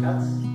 Katz.